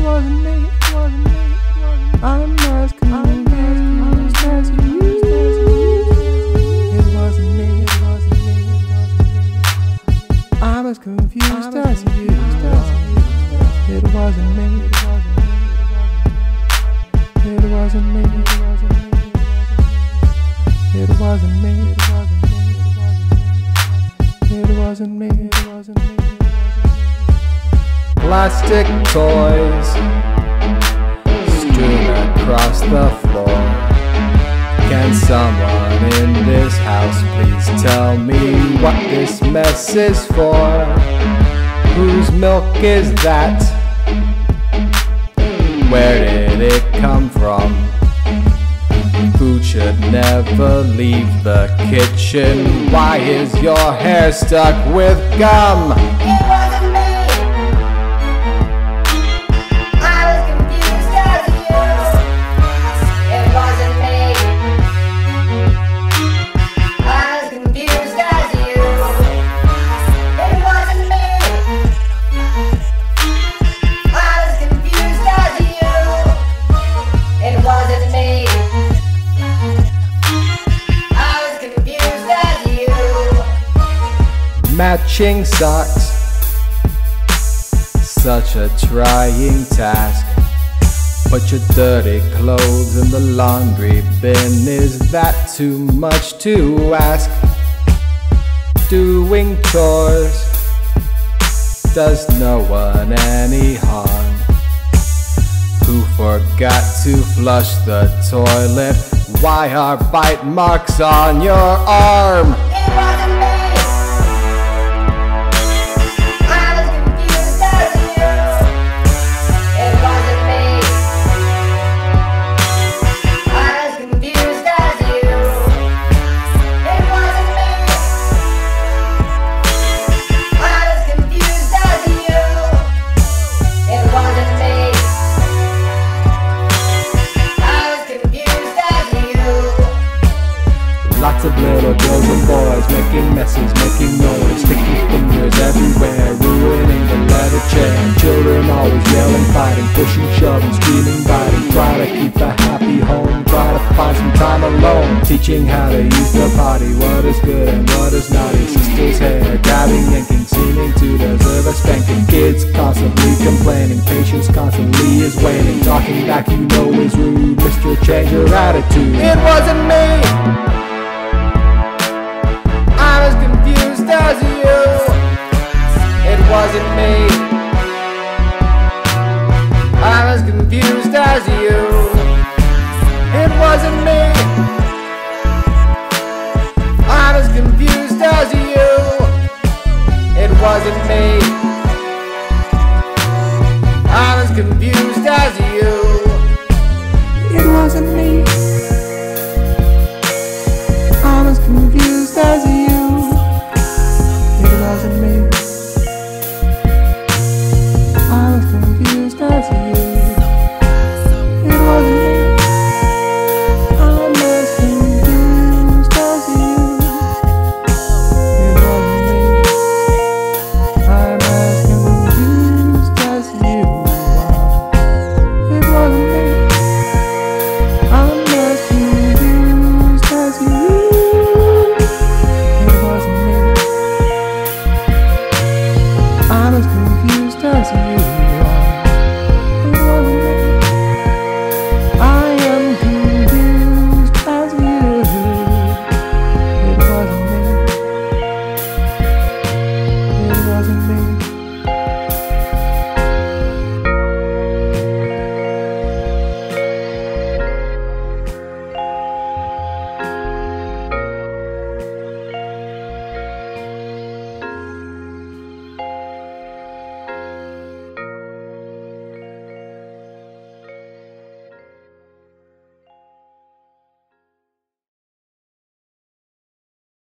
wasn't wasn't me. I'm as confused as you. It wasn't me, it wasn't me, it wasn't me. I'm as confused as you. It wasn't me, it wasn't me. It wasn't me, it wasn't me. It wasn't me, it wasn't me. Plastic toys strewn across the floor. Can someone in this house please tell me what this mess is for? Whose milk is that? Where did it come from? Food should never leave the kitchen. Why is your hair stuck with gum? It wasn't me. Matching socks, such a trying task. Put your dirty clothes in the laundry bin. Is that too much to ask? Doing chores does no one any harm. Who forgot to flush the toilet? Why are bite marks on your arm? Little girls and boys making messes, making noise, sticky fingers everywhere, ruining the leather chair. Children always yelling, fighting, pushing, shoving, screaming, biting. Try to keep a happy home, try to find some time alone. Teaching how to use the potty, what is good and what is naughty. Sister's hair, grabbing, yanking, seeming to deserve a spanking. Kids constantly complaining, patience constantly is waning. Talking back, you know is rude. Mister, change your attitude. It wasn't me. It wasn't me. I was confused as you. It wasn't me. I was confused.